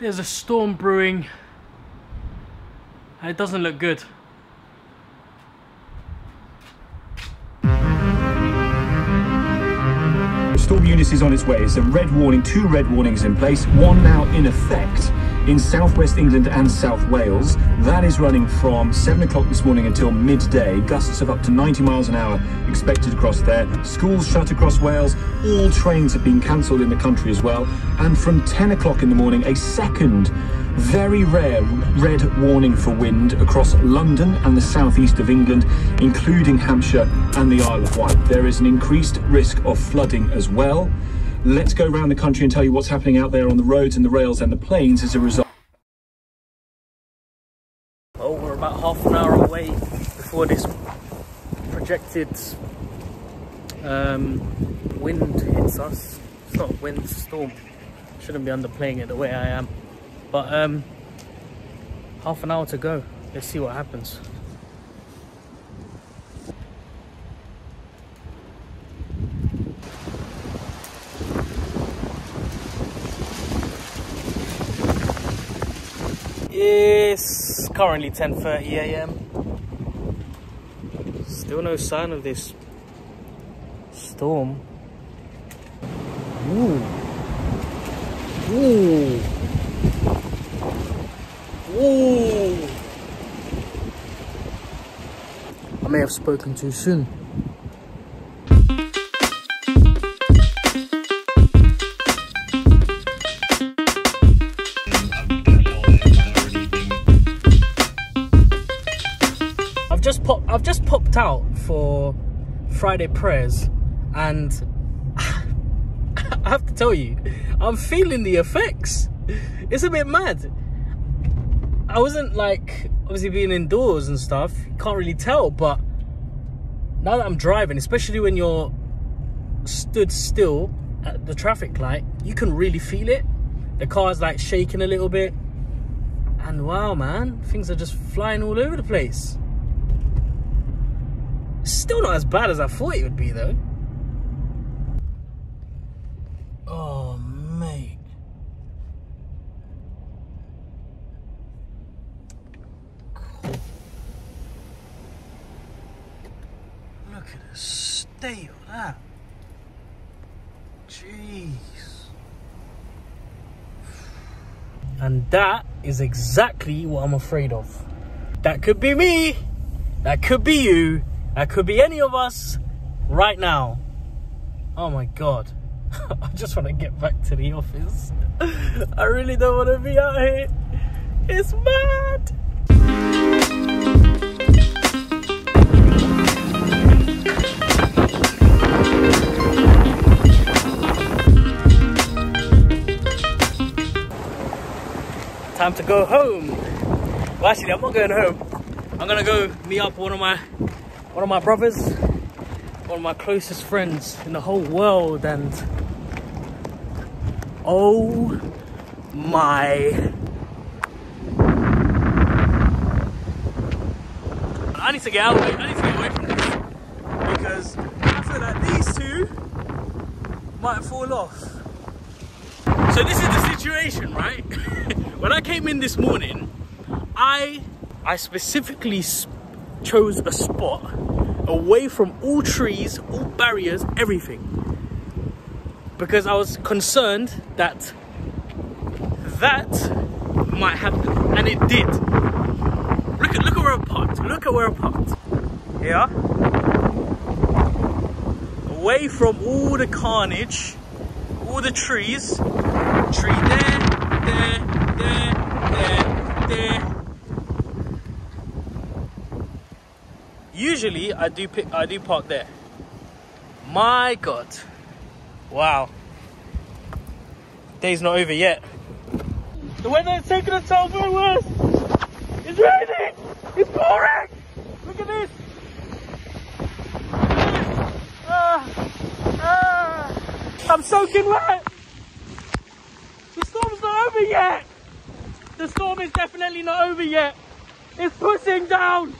there's a storm brewing. And it doesn't look good. Storm Eunice is on its way. It's a red warning, two red warnings in place, one now in effect in southwest England and South Wales. That is running from 7 o'clock this morning until midday. Gusts of up to 90 miles an hour expected across there. Schools shut across Wales. All trains have been cancelled in the country as well. And from 10 o'clock in the morning, a second very rare red warning for wind across London and the southeast of England, including Hampshire and the Isle of Wight. There is an increased risk of flooding as well. Let's go around the country and tell you what's happening out there on the roads and the rails and the planes as a result. Well, we're about half an hour away before this projected um, wind hits us. It's not a wind, it's storm. Shouldn't be underplaying it the way I am. But um, half an hour to go. Let's see what happens. It's currently 10.30 a.m. Still no sign of this storm. Ooh. Ooh. Ooh. I may have spoken too soon. I've just popped I've just popped out for Friday prayers and I have to tell you, I'm feeling the effects. It's a bit mad. I wasn't like obviously being indoors and stuff, can't really tell, but now that I'm driving, especially when you're stood still at the traffic light, you can really feel it. The car's like shaking a little bit. And wow, man, things are just flying all over the place. Still not as bad as I thought it would be, though. Oh, mate. Look at the state of that. Jeez. And that is exactly what I'm afraid of. That could be me. That could be you. That could be any of us right now. Oh my god. I just want to get back to the office. I really don't want to be out here. It's mad. Time to go home. Well, actually, I'm not going home. I'm gonna go meet up one of my one of my brothers, one of my closest friends in the whole world, and oh my. I need to get out of it. I need to get away from this because I feel like these two might fall off. So this is the situation, right? when I came in this morning, I I specifically chose a spot away from all trees, all barriers, everything. Because I was concerned that that might happen. And it did. Look at look at where I parked. Look at where I parked. Yeah. Away from all the carnage, all the trees. Tree there, there, there, there, there. Usually I do pick I do park there. My god. Wow. Day's not over yet. The weather is taking for the worse. It's raining! It's pouring! Look at this! Look at this! Ah, ah. I'm soaking wet! The storm's not over yet! The storm is definitely not over yet! It's pushing down!